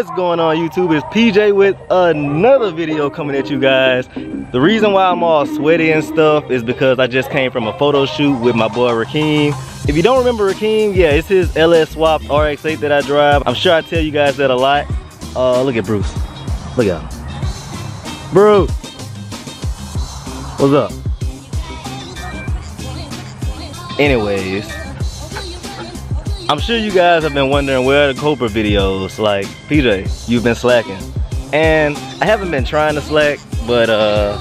What's going on YouTube? It's PJ with another video coming at you guys. The reason why I'm all sweaty and stuff is because I just came from a photo shoot with my boy Rakeem. If you don't remember Rakeem, yeah, it's his LS Swap RX-8 that I drive. I'm sure I tell you guys that a lot. Uh, look at Bruce. Look at him. Bruce. What's up? Anyways, I'm sure you guys have been wondering where are the Cobra videos. Like, PJ, you've been slacking. And I haven't been trying to slack, but uh,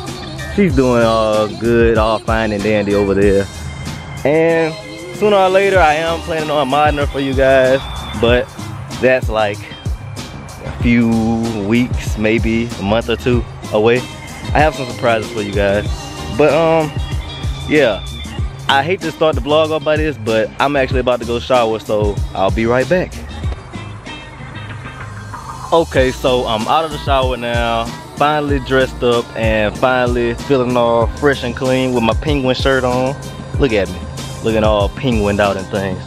she's doing all good, all fine and dandy over there. And sooner or later, I am planning on modding her for you guys, but that's like a few weeks, maybe a month or two away. I have some surprises for you guys. But um, yeah, I hate to start the vlog off by this, but I'm actually about to go shower, so I'll be right back. Okay, so I'm out of the shower now, finally dressed up and finally feeling all fresh and clean with my penguin shirt on. Look at me, looking all penguined out and things.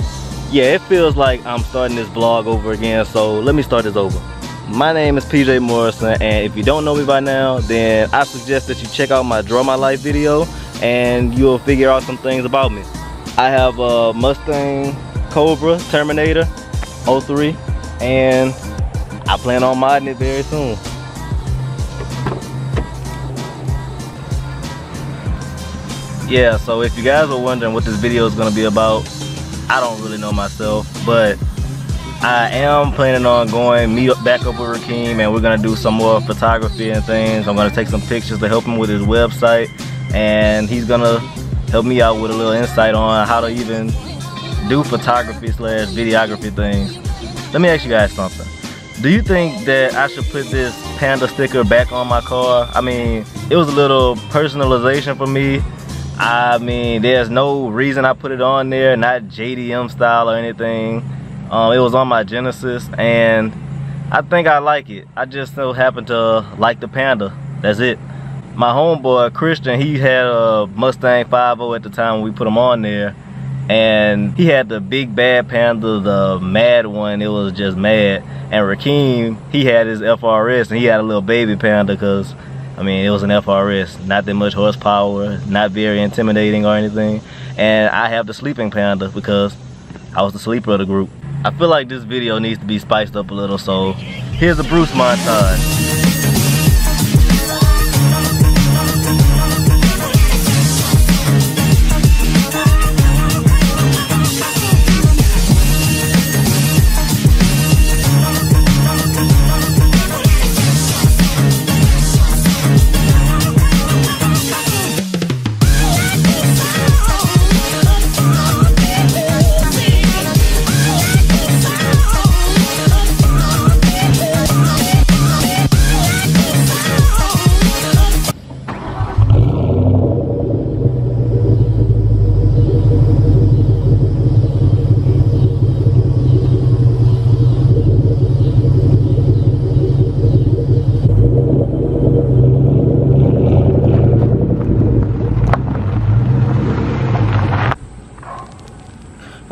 Yeah, it feels like I'm starting this vlog over again, so let me start this over. My name is PJ Morrison, and if you don't know me by now, then I suggest that you check out my Draw My Life video and you'll figure out some things about me. I have a Mustang Cobra Terminator 03 and I plan on modding it very soon. Yeah, so if you guys are wondering what this video is going to be about, I don't really know myself, but I am planning on going meet up back up with Rakeem and we're gonna do some more photography and things. I'm gonna take some pictures to help him with his website and he's gonna help me out with a little insight on how to even do photography slash videography things. Let me ask you guys something. Do you think that I should put this panda sticker back on my car? I mean, it was a little personalization for me. I mean, there's no reason I put it on there, not JDM style or anything. Um, it was on my Genesis and I think I like it. I just so happen to like the Panda. That's it my homeboy Christian, he had a Mustang 5.0 at the time we put him on there. And he had the big bad Panda, the mad one, it was just mad. And Rakeem, he had his FRS and he had a little baby Panda because, I mean, it was an FRS. Not that much horsepower, not very intimidating or anything. And I have the sleeping Panda because I was the sleeper of the group. I feel like this video needs to be spiced up a little, so here's a Bruce montage.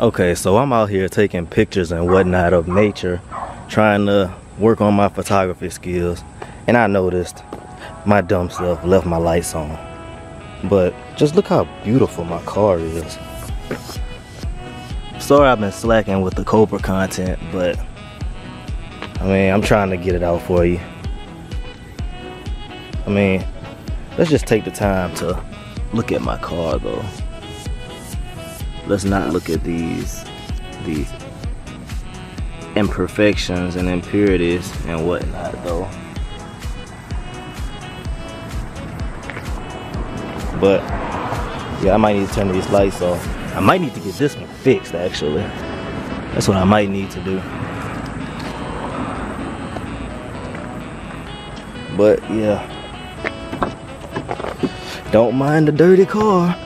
Okay, so I'm out here taking pictures and whatnot of nature, trying to work on my photography skills. And I noticed my dumb self left my lights on. But just look how beautiful my car is. Sorry I've been slacking with the Cobra content, but I mean, I'm trying to get it out for you. I mean, let's just take the time to look at my car though let's not look at these these imperfections and impurities and whatnot though. But yeah I might need to turn these lights off. I might need to get this one fixed actually. That's what I might need to do. But yeah. Don't mind the dirty car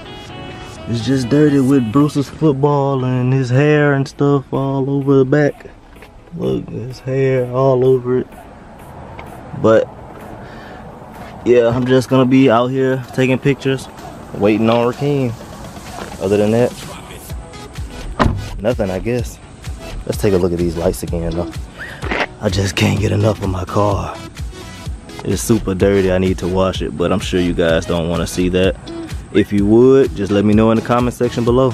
it's just dirty with Bruce's football and his hair and stuff all over the back. Look, his hair all over it. But, yeah, I'm just gonna be out here taking pictures, waiting on Rakeem. Other than that, nothing, I guess. Let's take a look at these lights again, though. I just can't get enough of my car. It's super dirty, I need to wash it, but I'm sure you guys don't want to see that. If you would, just let me know in the comment section below.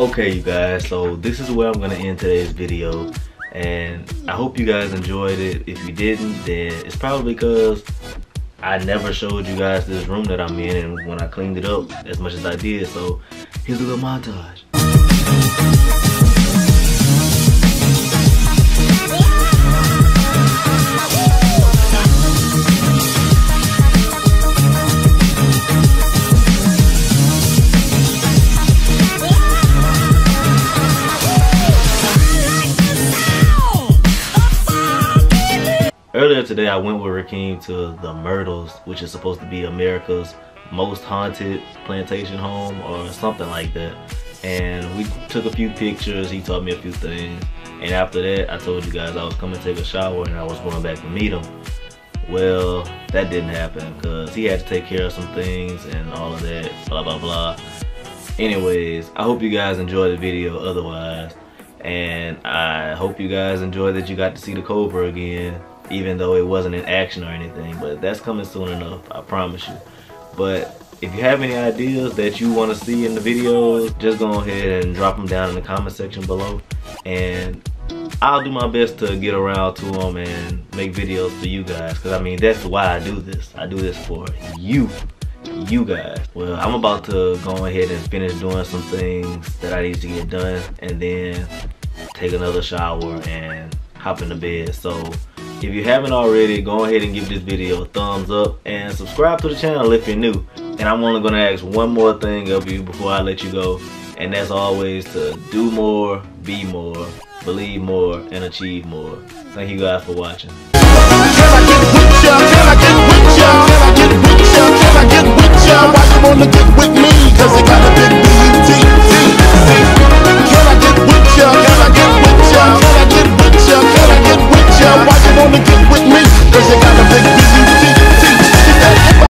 Okay, you guys, so this is where I'm gonna end today's video. And I hope you guys enjoyed it. If you didn't, then it's probably because I never showed you guys this room that I'm in and when I cleaned it up as much as I did. So here's a little montage. Earlier today, I went with Rakeem to the Myrtles, which is supposed to be America's most haunted plantation home or something like that. And we took a few pictures, he taught me a few things. And after that, I told you guys I was coming to take a shower and I was going back to meet him. Well, that didn't happen because he had to take care of some things and all of that, blah, blah, blah. Anyways, I hope you guys enjoyed the video otherwise. And I hope you guys enjoyed that you got to see the Cobra again even though it wasn't in action or anything but that's coming soon enough i promise you. But if you have any ideas that you want to see in the videos just go ahead and drop them down in the comment section below. And I'll do my best to get around to them and make videos for you guys because I mean that's why I do this. I do this for you you guys. Well I'm about to go ahead and finish doing some things that I need to get done and then take another shower and hop in the bed. So if you haven't already, go ahead and give this video a thumbs up and subscribe to the channel if you're new. And I'm only gonna ask one more thing of you before I let you go. And that's always to do more, be more, believe more, and achieve more. Thank you guys for watching.